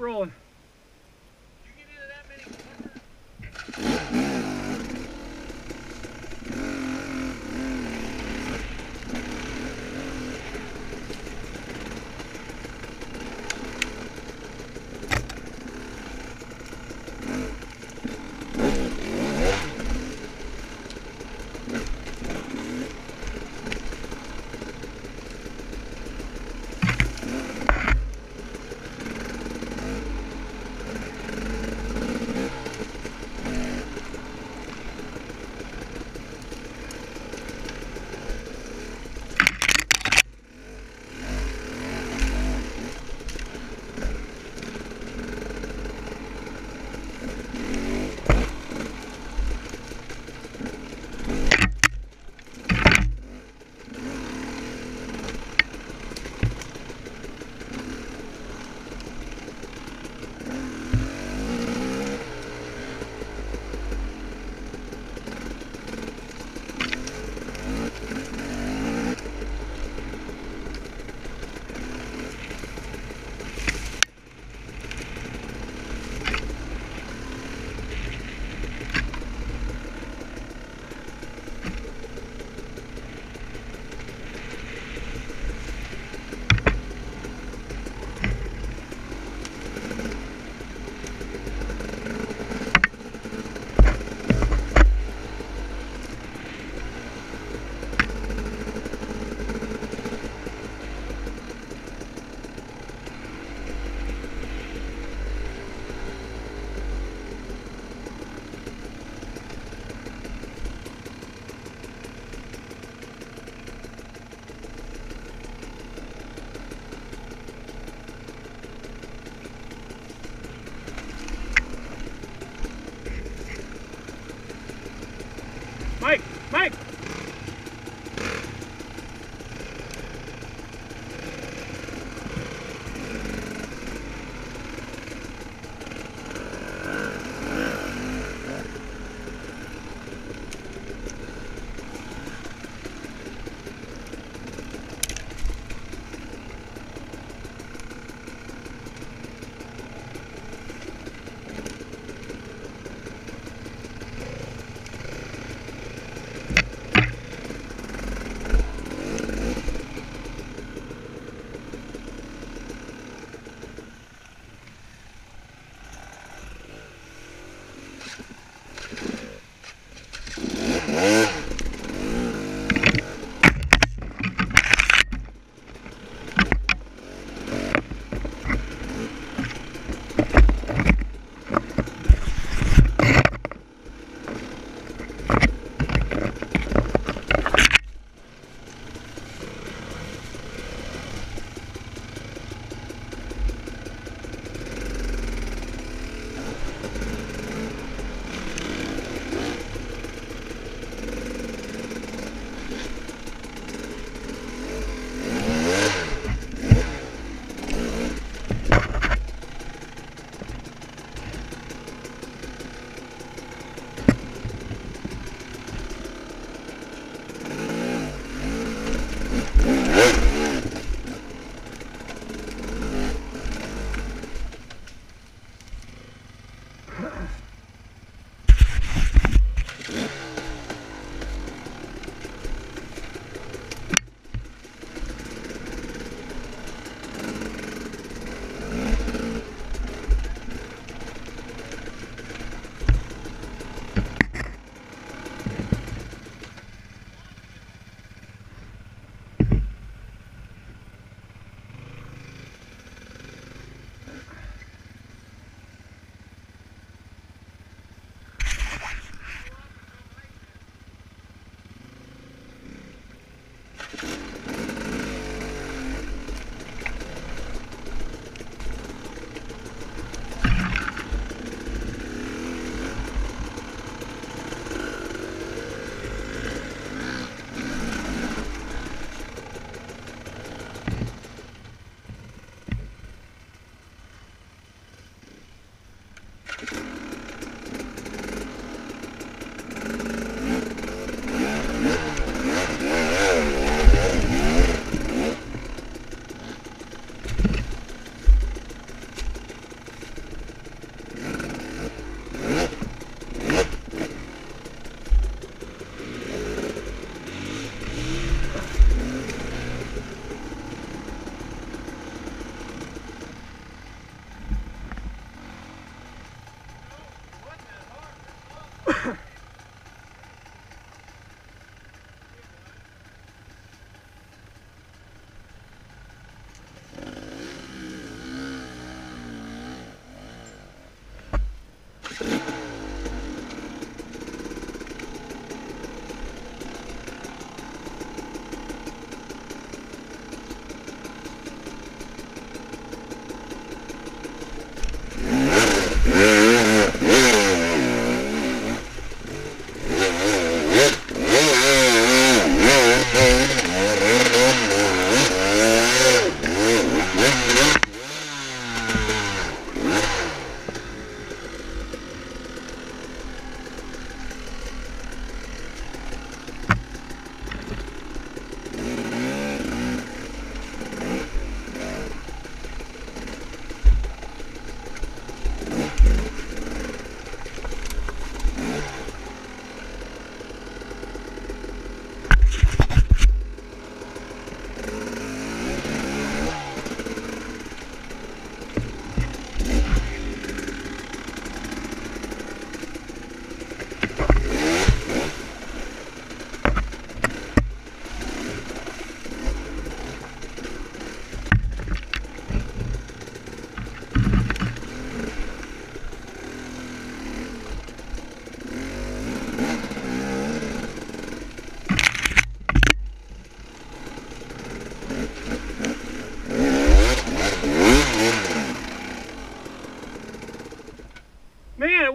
rolling.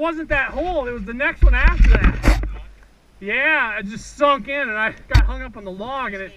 Wasn't that hole. It was the next one after that. Yeah, it just sunk in and I got hung up on the log and it.